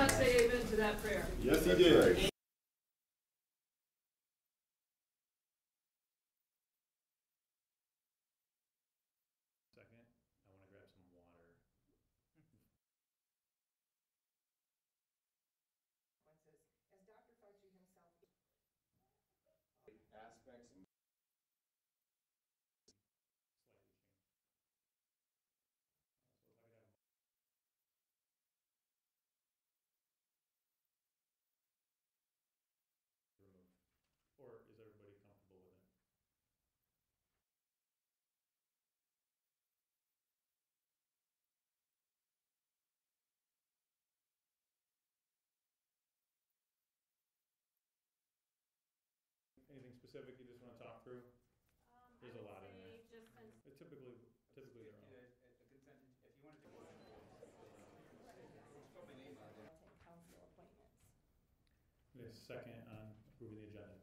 not say amen to that prayer. Yes, he did. Specific you just wanna talk through? Um, There's a lot in there. I would say just since It Typically, typically they're all. take council appointments. Yes, second on approving the agenda.